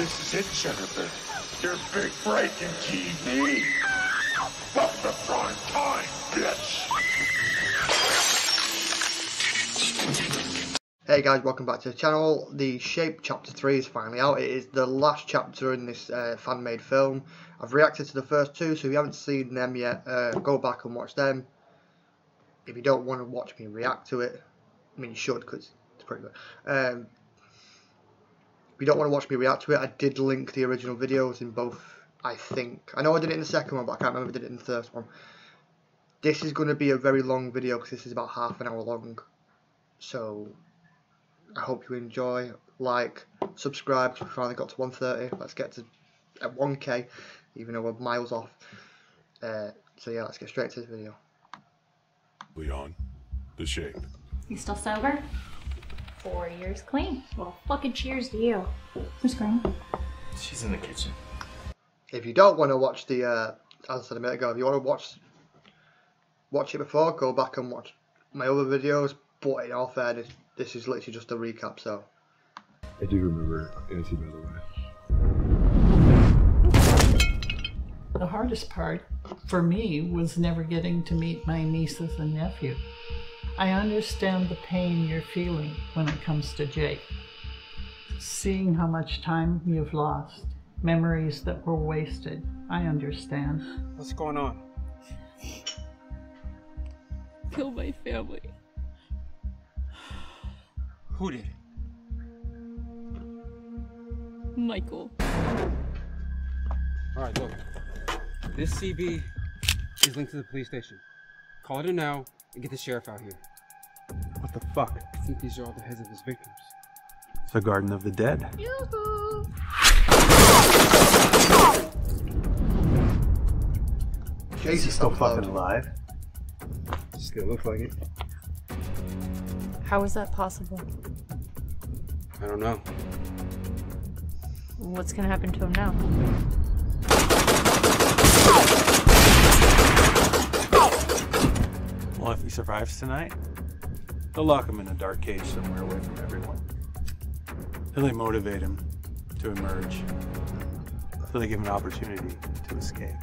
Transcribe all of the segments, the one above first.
This is it, Jennifer. Your big break in TV. Prime time, bitch. Hey guys, welcome back to the channel. The Shape Chapter 3 is finally out. It is the last chapter in this uh, fan-made film. I've reacted to the first two, so if you haven't seen them yet, uh, go back and watch them. If you don't want to watch me react to it, I mean you should because it's pretty good. Um, you don't want to watch me react to it, I did link the original videos in both, I think. I know I did it in the second one, but I can't remember if I did it in the first one. This is going to be a very long video because this is about half an hour long. So I hope you enjoy. Like, subscribe. We finally got to 130. Let's get to at 1k, even though we're miles off. Uh, so yeah, let's get straight to this video. Leon, the shape. You still sober? Four years clean. Well, fucking cheers to you. Who's Green? She's in the kitchen. If you don't want to watch the, uh, as I said a minute ago, if you want to watch watch it before, go back and watch my other videos. But in all fairness, this is literally just a recap. So I do remember Nancy, by the way. The hardest part for me was never getting to meet my nieces and nephew. I understand the pain you're feeling when it comes to Jake. Seeing how much time you've lost, memories that were wasted, I understand. What's going on? kill my family. Who did? It? Michael. Alright, look. This CB is linked to the police station. Call it in now and get the sheriff out here. What the fuck? I think these are all the heads of his victims. It's the Garden of the Dead. Jesus, Still fucking alive. Still looks like it. How is that possible? I don't know. What's gonna happen to him now? Well, if he survives tonight, they'll lock him in a dark cage somewhere away from everyone. Till they motivate him to emerge. Till they give him an opportunity to escape.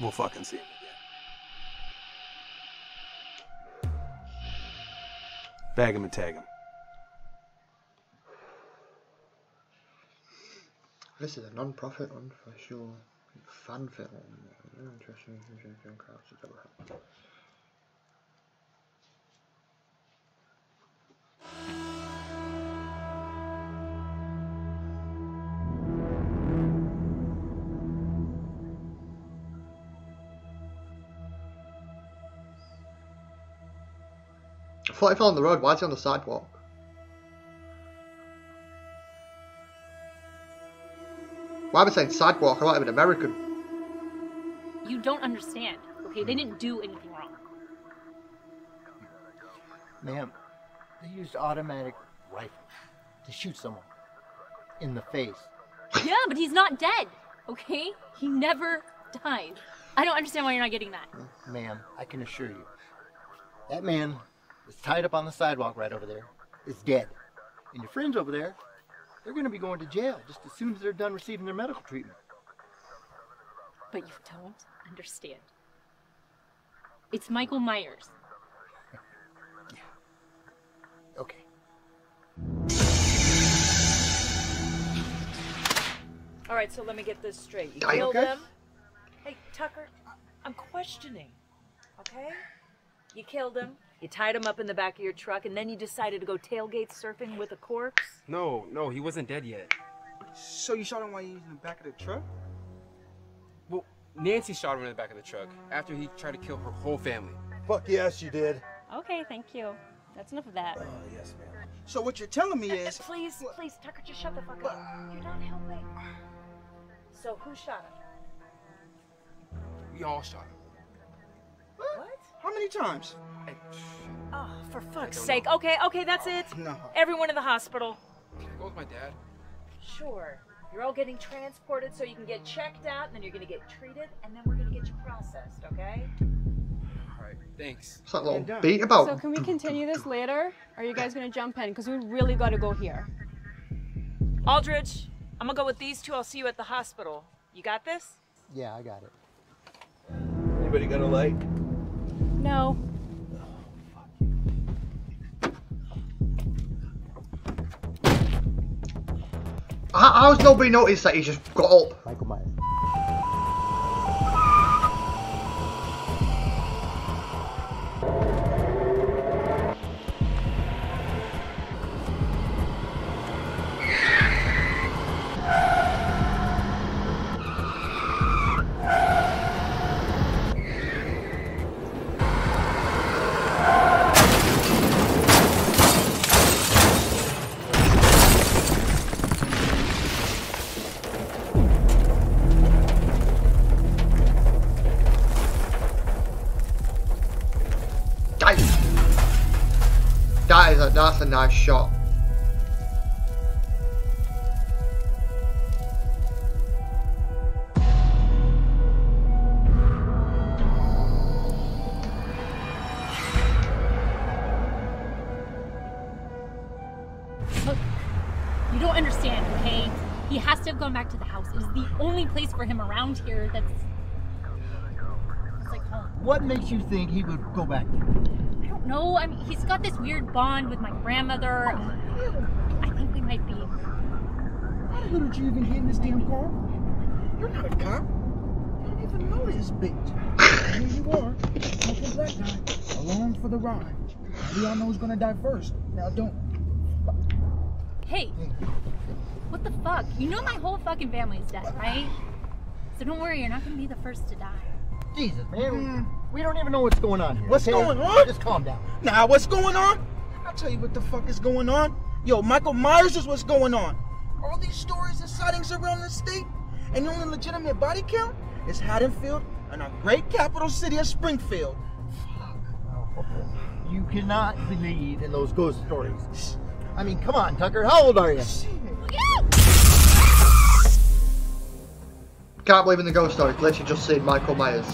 We'll fucking see him again. Bag him and tag him. This is a non-profit, unofficial fan film. Interesting film crowds has ever happened. He fell on the road. Why is he on the sidewalk? Why am I saying sidewalk? I'm have been American. You don't understand. Okay, they didn't do anything wrong. Ma'am, they used automatic rifles to shoot someone in the face. Yeah, but he's not dead. Okay, he never died. I don't understand why you're not getting that. Ma'am, I can assure you, that man is tied up on the sidewalk right over there, is dead. And your friends over there, they're going to be going to jail just as soon as they're done receiving their medical treatment. But you don't understand. It's Michael Myers. Okay. All right, so let me get this straight. You killed okay? him. Hey, Tucker, I'm questioning. Okay? You killed him. You tied him up in the back of your truck, and then you decided to go tailgate surfing with a corpse. No, no, he wasn't dead yet. So you shot him while he was in the back of the truck? Well, Nancy shot him in the back of the truck after he tried to kill her whole family. Fuck yes, you did. Okay, thank you. That's enough of that. Oh, yes, ma'am. So what you're telling me is... Uh, please, please, Tucker, just shut the fuck up. You're not helping. So who shot him? We all shot him. What? How many times? Oh, for fuck's sake. know. Okay, okay, that's it. No. Everyone in the hospital. can I go with my dad? Sure. You're all getting transported so you can get checked out, and then you're gonna get treated, and then we're gonna get you processed, okay? Alright, thanks. It's like little beat about. So can we continue this later? Or are you guys gonna jump in? Because we really gotta go here. Aldridge, I'm gonna go with these two. I'll see you at the hospital. You got this? Yeah, I got it. Anybody got a light? No. How's nobody noticed that he just got up? Michael Myers. Nice shot. Look, you don't understand, okay? He has to have gone back to the house. It was the only place for him around here that's. It's like home. What makes you think he would go back? I don't know. I mean, he's got this weird bond with my grandmother. I think we might be. How the hell did you even get in this damn car? You're not a cop. You don't even know this bitch. And here you are, smoking black guy, along for the ride. We all know who's gonna die first. Now don't. Hey, what the fuck? You know my whole fucking family's dead, right? So don't worry, you're not gonna be the first to die. Jesus, man. Mm. We don't even know what's going on here. What's okay? going on? Just calm down. Nah, what's going on? I'll tell you what the fuck is going on. Yo, Michael Myers is what's going on. All these stories and sightings around the state, and the only legitimate body count is Haddonfield and our great capital city of Springfield. You cannot believe in those ghost stories. I mean, come on, Tucker. How old are you? Can't believe in the ghost story. Literally just seen Michael Myers.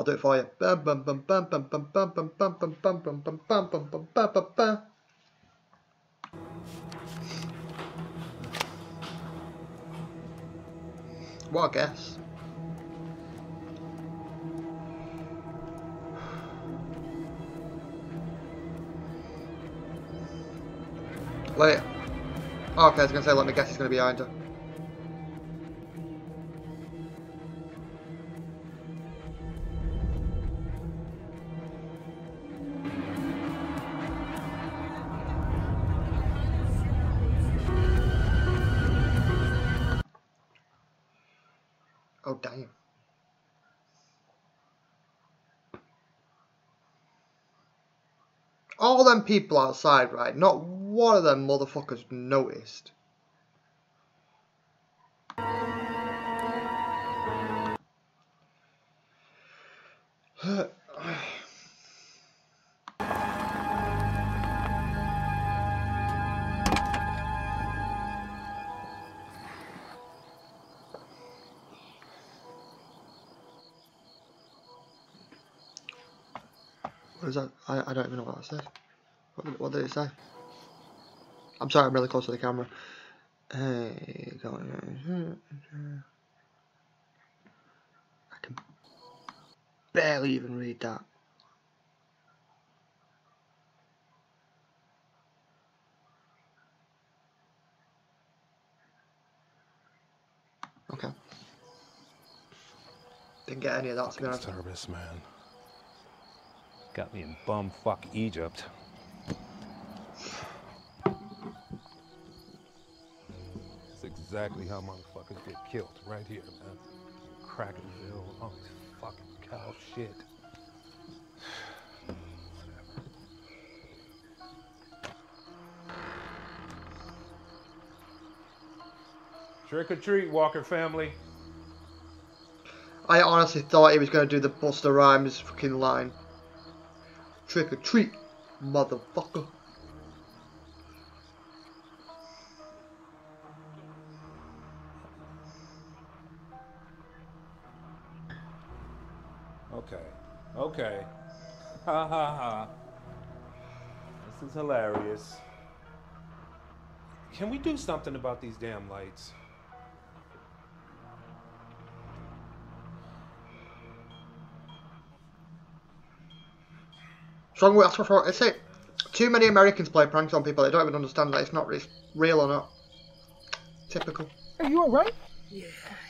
I'll do it for you. What a guess. Wait. Okay, I was going to say, let me guess he's going to be behind her. Oh, damn. All them people outside, right? Not one of them motherfuckers noticed. Know what did, what did it say? I'm sorry, I'm really close to the camera. Hey. I can barely even read that. Okay. Didn't get any of that to be honest. Service, man. Got me in bum fuck Egypt. It's exactly how motherfuckers get killed, right here, man. Crackerville, all this fucking cow shit. Trick or treat, Walker family. I honestly thought he was going to do the Busta Rhymes fucking line. Trick or treat, motherfucker. Okay. Okay. Ha ha ha. This is hilarious. Can we do something about these damn lights? Strong word, that's what I say. Too many Americans play pranks on people. They don't even understand that it's not it's real or not. Typical. Are you alright? Yeah.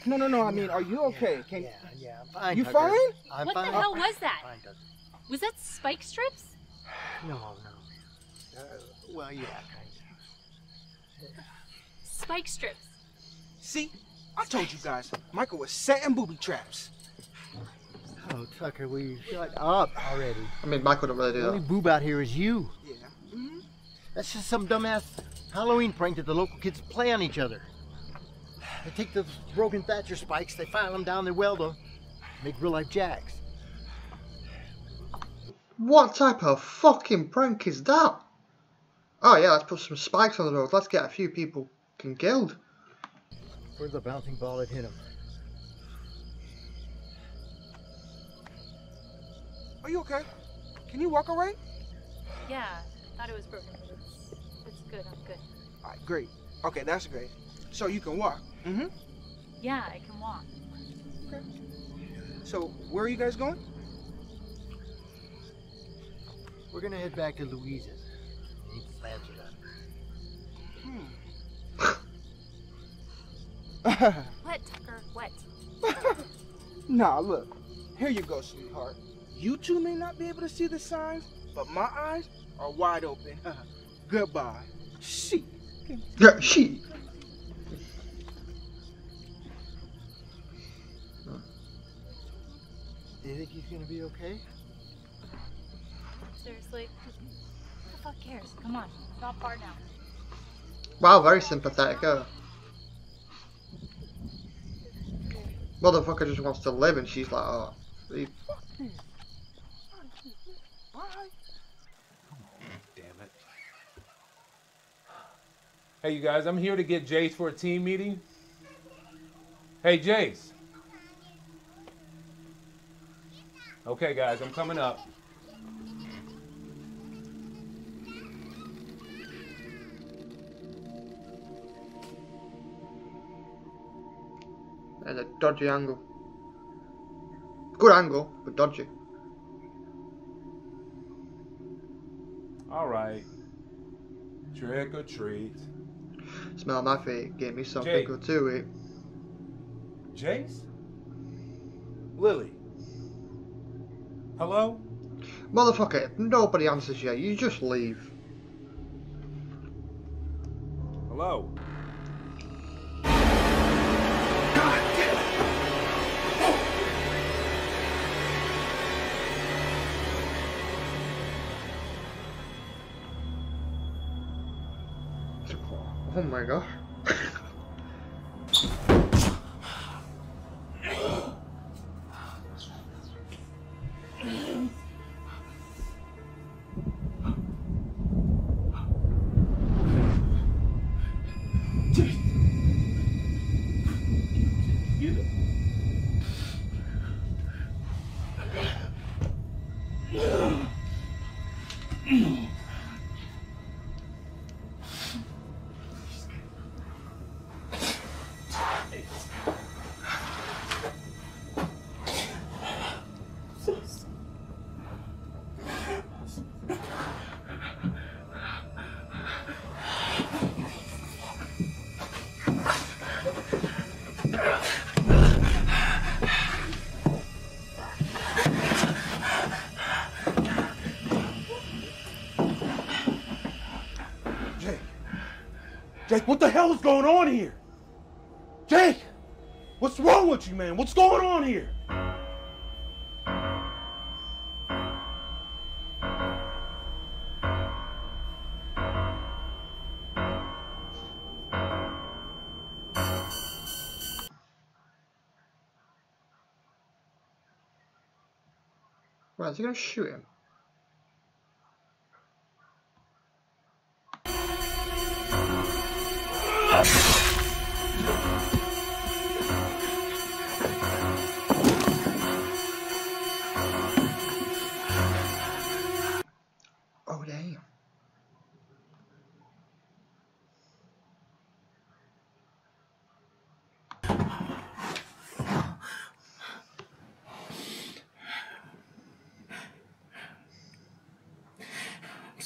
No, no, no. I mean, are you okay? Can yeah, yeah, I'm fine. You Tucker. fine? I'm what fine. the hell was that? Fine, Tucker. Was that spike strips? No, no. Uh, well, yeah, kind Spike strips. See, I told you guys, Michael was setting booby traps. Oh, Tucker, will you shut up already? I mean, Michael don't really do that. The only boob out here is you. Yeah. Mm-hmm. That's just some dumbass Halloween prank that the local kids play on each other. They take the broken Thatcher spikes, they file them down, they weld them, make real life jacks. What type of fucking prank is that? Oh yeah, let's put some spikes on the road. Let's get a few people killed. Where's the bouncing ball that hit him? Are you okay? Can you walk alright? Yeah, thought it was broken. but It's, it's good. I'm good. Alright, great. Okay, that's great. So you can walk. Mm-hmm. Yeah, I can walk. Okay. So where are you guys going? We're gonna head back to Louise's. Need the slabs are. Hmm. What, Tucker? What? Nah, look. Here you go, sweetheart. You two may not be able to see the signs, but my eyes are wide open. Goodbye. She. Yeah, she. Do you think he's gonna be okay? Seriously? Who the fuck cares? Come on. It's not far now. Wow, very sympathetic. Huh? Motherfucker just wants to live, and she's like, oh, leave. Damn it. Hey, you guys, I'm here to get Jace for a team meeting. Hey, Jace. Okay, guys, I'm coming up. And a dodgy angle. Good angle, but dodgy. All right. Trick or treat. Smell my feet. Give me something Jay. good to eat. Jace? Lily? Hello? Motherfucker, nobody answers you, you just leave. Hello? Oh my god. Jake, what the hell is going on here? Jake! What's wrong with you, man? What's going on here? Right, is he gonna shoot him?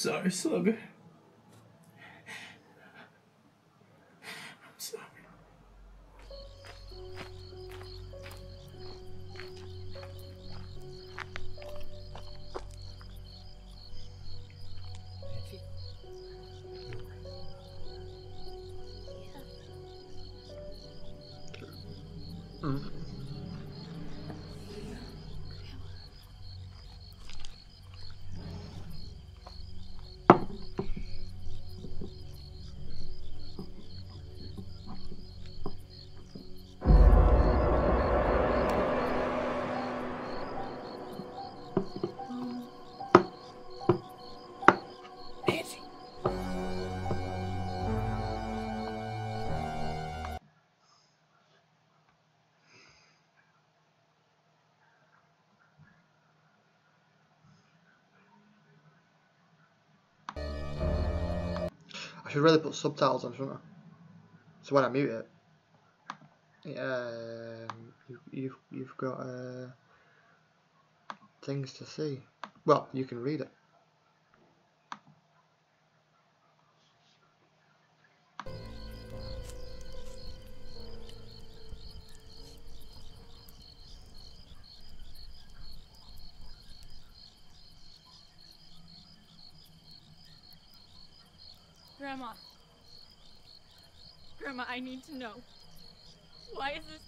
Sorry, Slugger. Should really put subtitles on, shouldn't I? So when I mute it, yeah, um, you, you've you've got uh, things to see. Well, you can read it. Need to know. Why is this?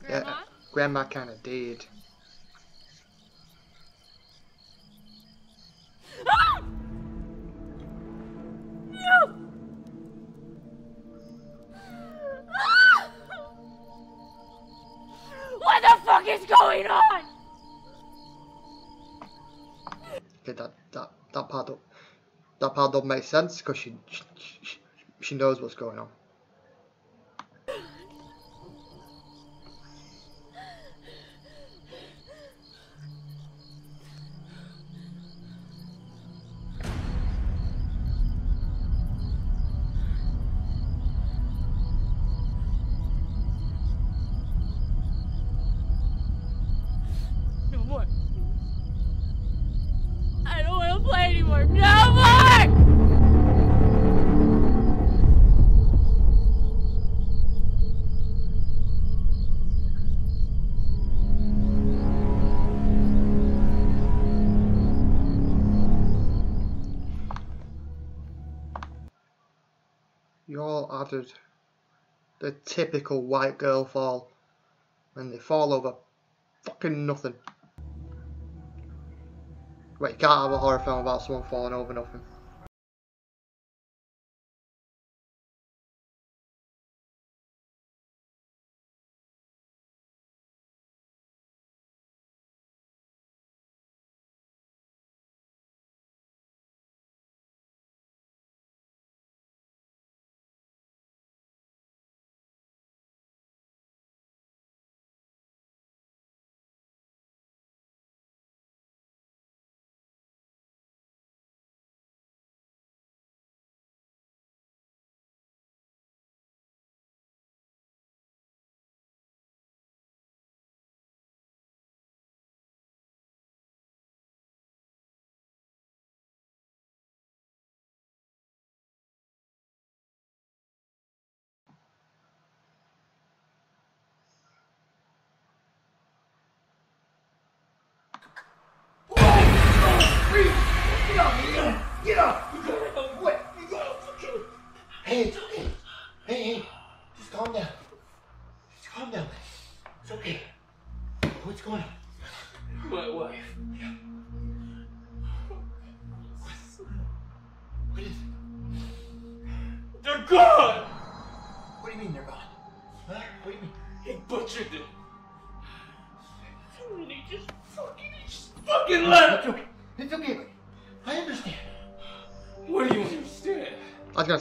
Grandma? Yeah, Grandma kind of did. That part don't make sense because she she she knows what's going on. The typical white girl fall, and they fall over fucking nothing. Wait, you can't have a horror film about someone falling over nothing.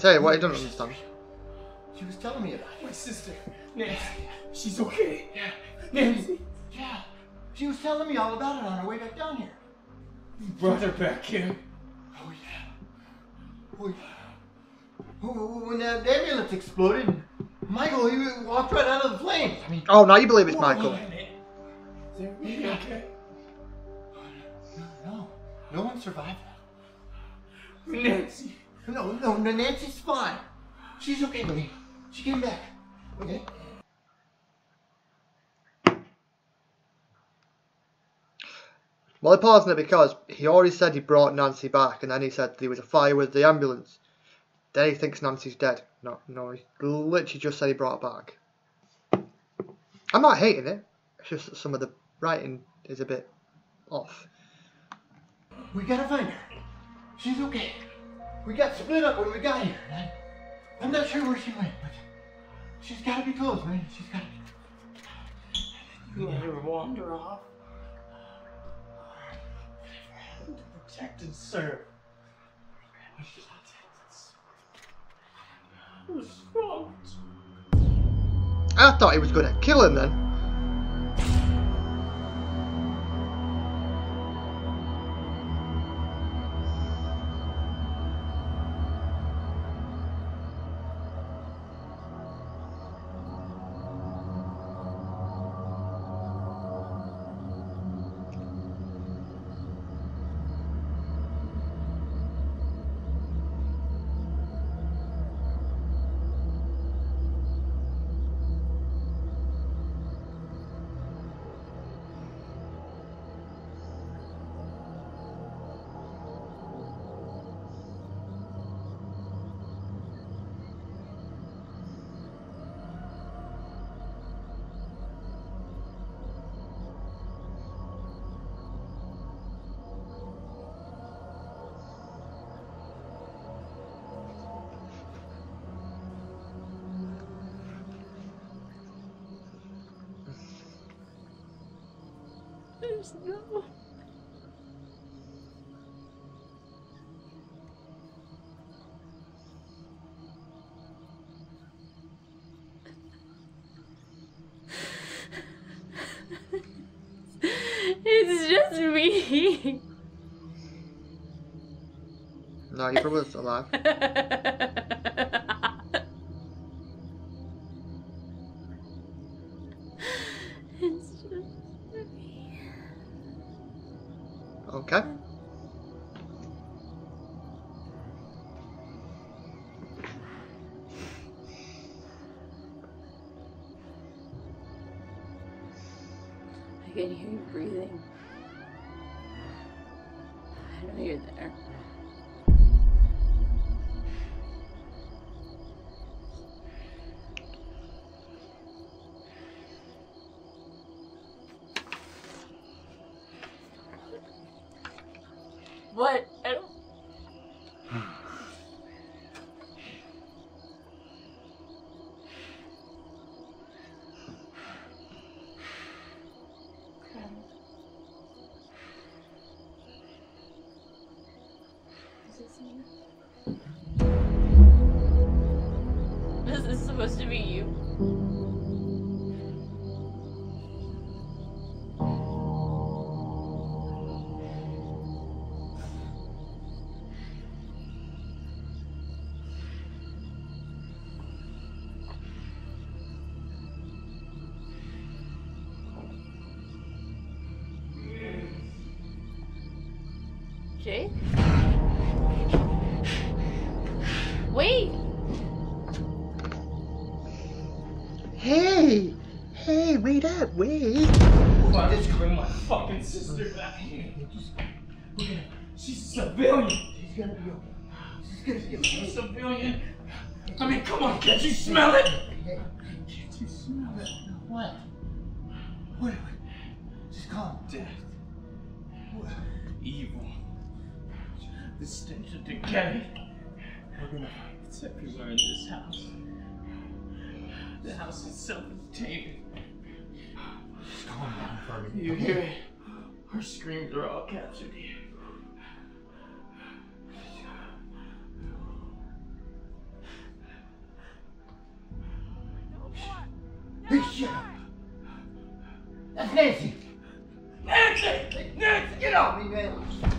I was what I don't understand. She was telling me about. My sister, Nancy, she's okay. Yeah. Nancy, Yeah. She was telling me all about it on her way back down here. you brought her back here. Oh, yeah. Oh, yeah. When- When that ambulance exploded, Michael, he walked right out of the flames. I mean, Oh, now you believe it's Michael. Is everything okay? Oh, no. No one survived that. Nancy. No, no, no, Nancy's fine. She's okay, buddy. She came back. Okay? Well, I paused it because he already said he brought Nancy back, and then he said there was a fire with the ambulance. Then he thinks Nancy's dead. No, no, he literally just said he brought her back. I'm not hating it. It's just that some of the writing is a bit off. We gotta find her. She's okay. We got split up when we got here. I, I'm not sure where she went, but she's gotta be close, man. She's gotta be. You let her wander off. To protect and serve. I thought he was gonna kill him then. There's no. It's just me. No, your brother's alive. I can hear you breathing. I know you're there. Jake? Wait! Hey! Hey, wait up, wait! Why did you bring my fucking sister back here? She's a civilian. She's gonna be okay. She's gonna be okay. A civilian. I mean, come on, can't you smell it? Decay. We're gonna find it's everywhere in this house. The house itself is tainted. Just calm down for me. You hear it? Our screams are all captured here. That's Nancy. Nancy! Nancy, get off me, man!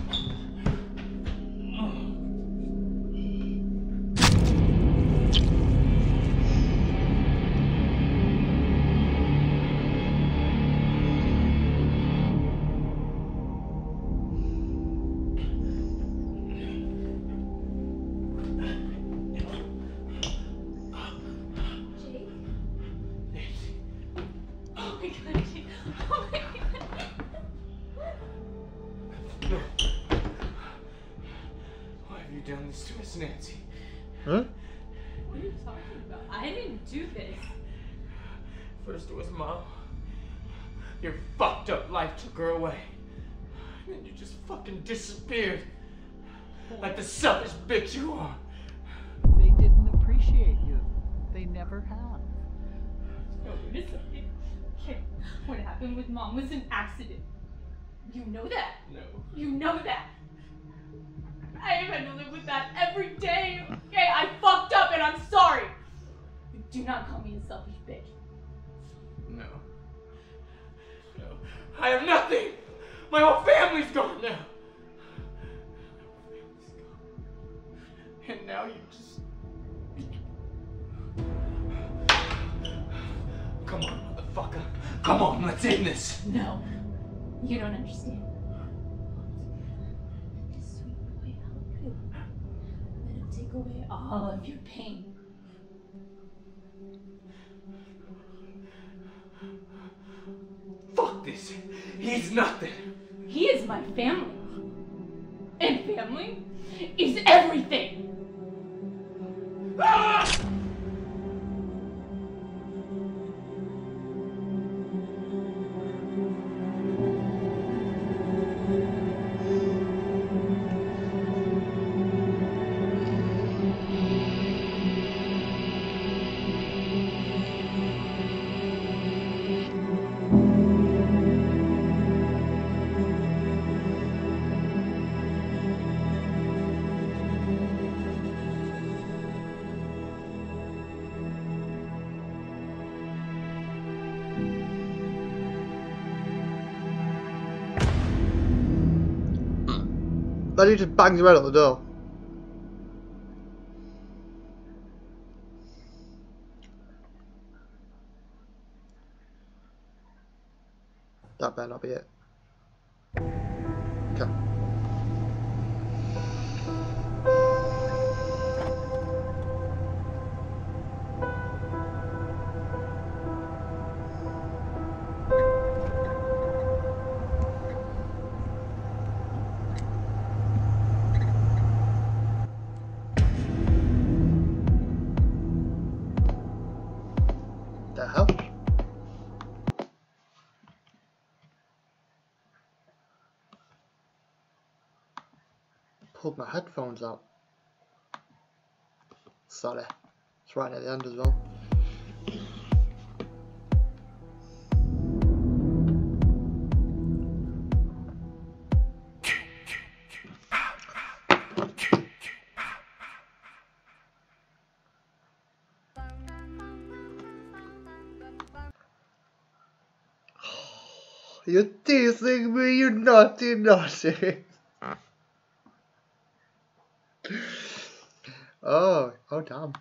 Then you fucking disappeared. Like the selfish bitch you are. They didn't appreciate you. They never have. No, wait a. Okay, what happened with mom was an accident. You know that. No. You know that. I have had to live with that every day. Okay, I fucked up and I'm sorry. But do not call me a selfish bitch. No. No. I have nothing! My whole family's gone now! And now you just. Come on, motherfucker. Come on, let's end this. No, you don't understand. This sweet boy help you. Let him take away all of your pain. Fuck this. He's nothing. He is my family. And family is everything. Ah! Then he just bangs right out the door. Pulled my headphones out. Sorry. It's right at the end as well. You're teasing me, you naughty, naughty. oh, oh damn.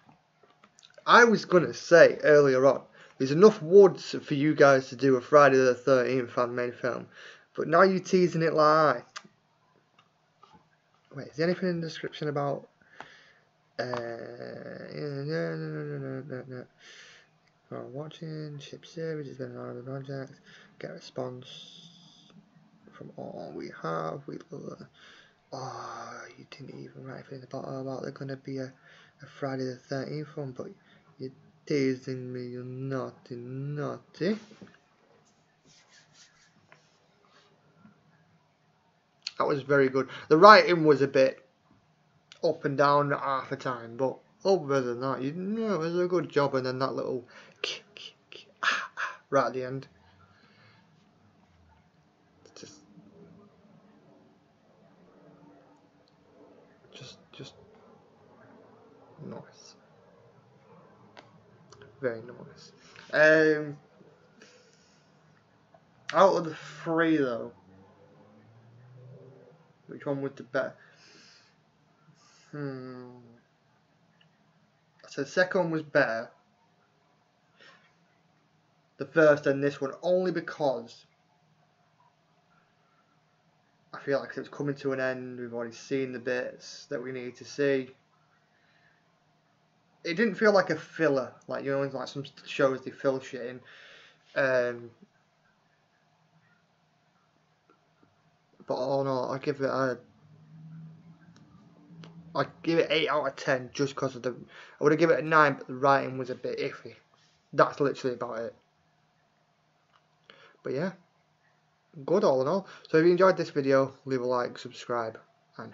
I was gonna say earlier on, there's enough woods for you guys to do a Friday the 13th fan made film, but now you're teasing it like. Wait, is there anything in the description about. Uh, no, no, no. While watching, ship series has been the project, get response from all we have. We will. Oh, you didn't even write anything bottom about there's gonna be a, a Friday the 13th one, but you're teasing me, you naughty, naughty. That was very good. The writing was a bit up and down half the time, but other than that, you know, it was a good job. And then that little ah, ah, right at the end. Just, just, just nice. Very nice. Um, out of the three, though, which one was the better? Hmm. So the second one was better. The first and this one only because I feel like it's coming to an end. We've already seen the bits that we need to see. It didn't feel like a filler, like you know, like some shows they fill shit in. Um, but all in all, I give it a I give it eight out of ten just because of the. I would have given it a nine, but the writing was a bit iffy. That's literally about it. But yeah, good all in all. So if you enjoyed this video, leave a like, subscribe, and.